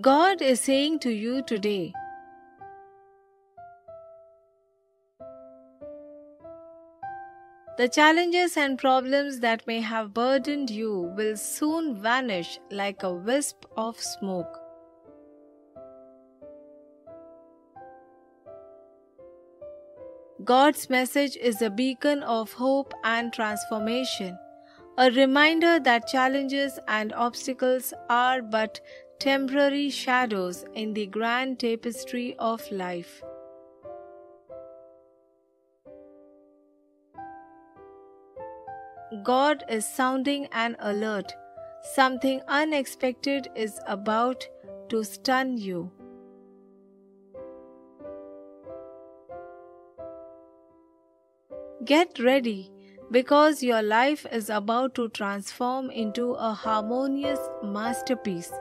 God is saying to you today, The challenges and problems that may have burdened you will soon vanish like a wisp of smoke. God's message is a beacon of hope and transformation, a reminder that challenges and obstacles are but temporary shadows in the grand tapestry of life. God is sounding an alert. Something unexpected is about to stun you. Get ready because your life is about to transform into a harmonious masterpiece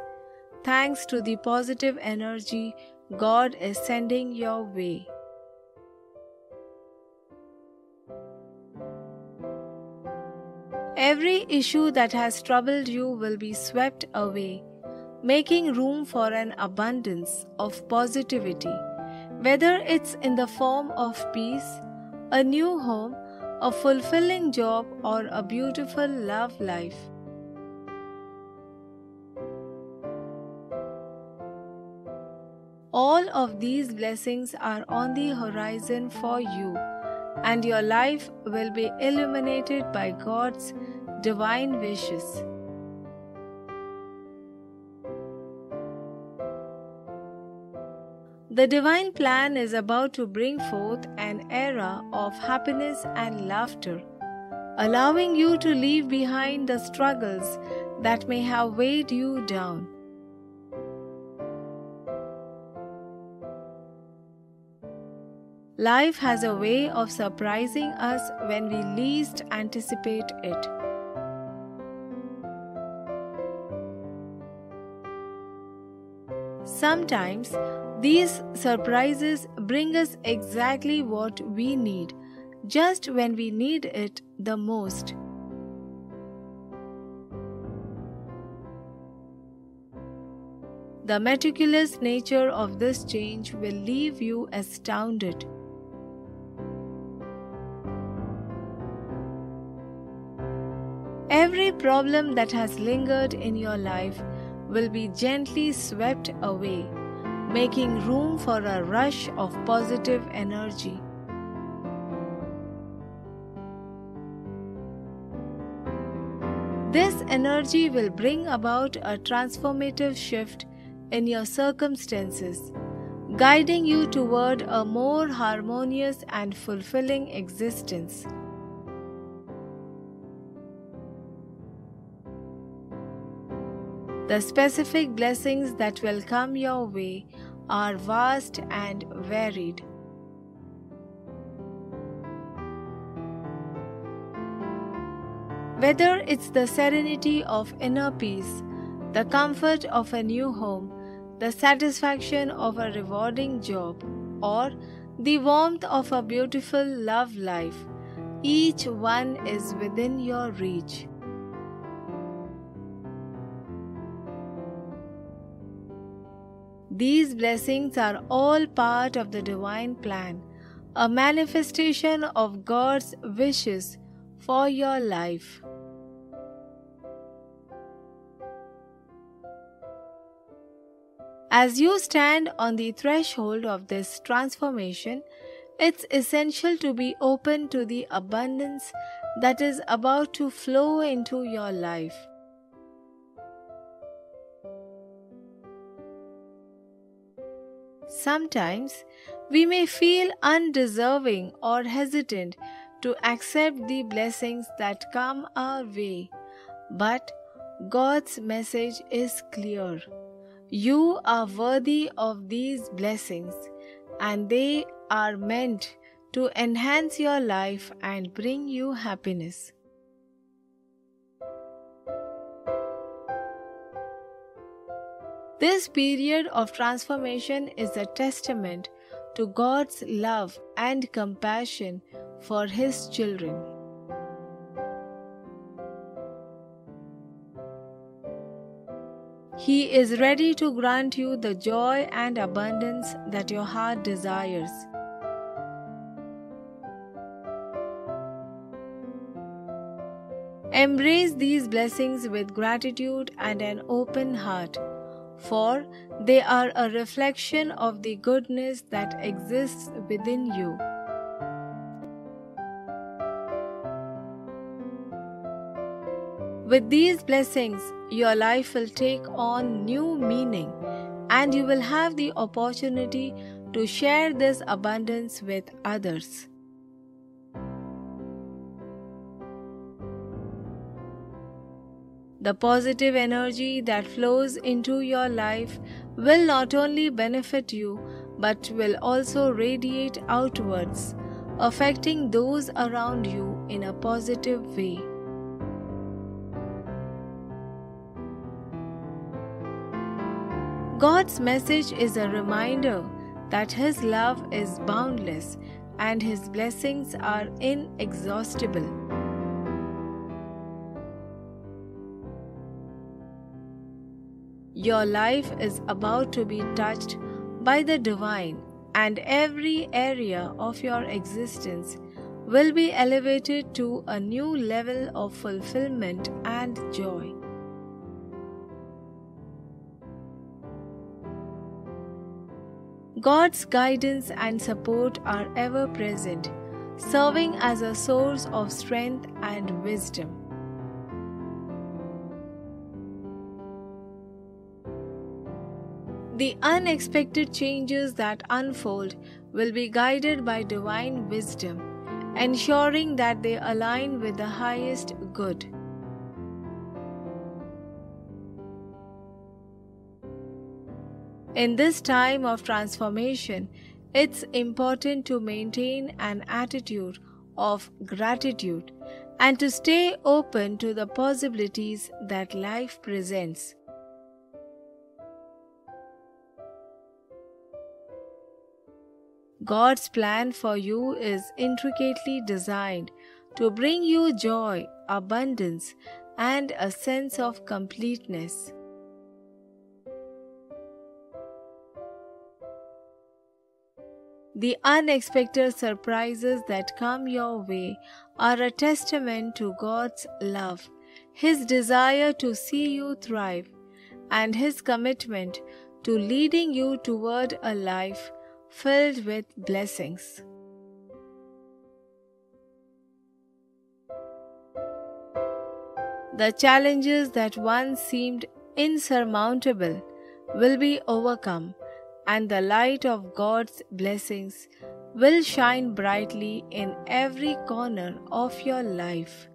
thanks to the positive energy God is sending your way. Every issue that has troubled you will be swept away, making room for an abundance of positivity, whether it's in the form of peace, a new home, a fulfilling job, or a beautiful love life. All of these blessings are on the horizon for you, and your life will be illuminated by God's divine wishes. The divine plan is about to bring forth an era of happiness and laughter, allowing you to leave behind the struggles that may have weighed you down. Life has a way of surprising us when we least anticipate it. Sometimes these surprises bring us exactly what we need, just when we need it the most. The meticulous nature of this change will leave you astounded. Every problem that has lingered in your life will be gently swept away, making room for a rush of positive energy. This energy will bring about a transformative shift in your circumstances, guiding you toward a more harmonious and fulfilling existence. The specific blessings that will come your way are vast and varied. Whether it's the serenity of inner peace, the comfort of a new home, the satisfaction of a rewarding job, or the warmth of a beautiful love life, each one is within your reach. These blessings are all part of the divine plan, a manifestation of God's wishes for your life. As you stand on the threshold of this transformation, it's essential to be open to the abundance that is about to flow into your life. Sometimes we may feel undeserving or hesitant to accept the blessings that come our way, but God's message is clear. You are worthy of these blessings, and they are meant to enhance your life and bring you happiness. This period of transformation is a testament to God's love and compassion for His children. He is ready to grant you the joy and abundance that your heart desires. Embrace these blessings with gratitude and an open heart, for they are a reflection of the goodness that exists within you. With these blessings, your life will take on new meaning and you will have the opportunity to share this abundance with others. The positive energy that flows into your life will not only benefit you but will also radiate outwards, affecting those around you in a positive way. God's message is a reminder that His love is boundless and His blessings are inexhaustible. Your life is about to be touched by the divine, and every area of your existence will be elevated to a new level of fulfillment and joy. God's guidance and support are ever present, serving as a source of strength and wisdom. The unexpected changes that unfold will be guided by divine wisdom, ensuring that they align with the highest good. In this time of transformation, it's important to maintain an attitude of gratitude and to stay open to the possibilities that life presents. God's plan for you is intricately designed to bring you joy, abundance, and a sense of completeness. The unexpected surprises that come your way are a testament to God's love, His desire to see you thrive, and His commitment to leading you toward a life filled with blessings. The challenges that once seemed insurmountable will be overcome and the light of God's blessings will shine brightly in every corner of your life.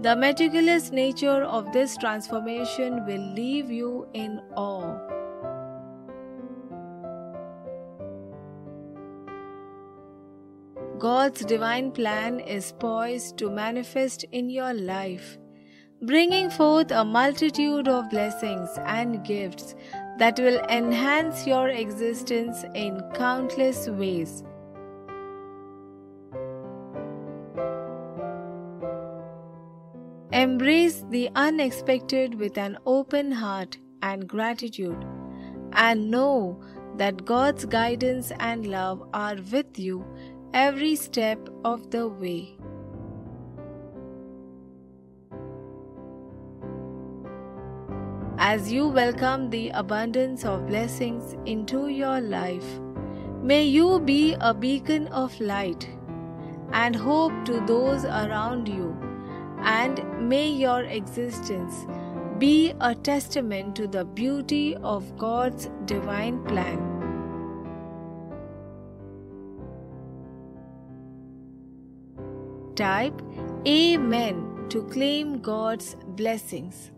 The meticulous nature of this transformation will leave you in awe. God's divine plan is poised to manifest in your life bringing forth a multitude of blessings and gifts that will enhance your existence in countless ways. Embrace the unexpected with an open heart and gratitude, and know that God's guidance and love are with you every step of the way. as you welcome the abundance of blessings into your life. May you be a beacon of light and hope to those around you, and may your existence be a testament to the beauty of God's divine plan. Type Amen to claim God's blessings.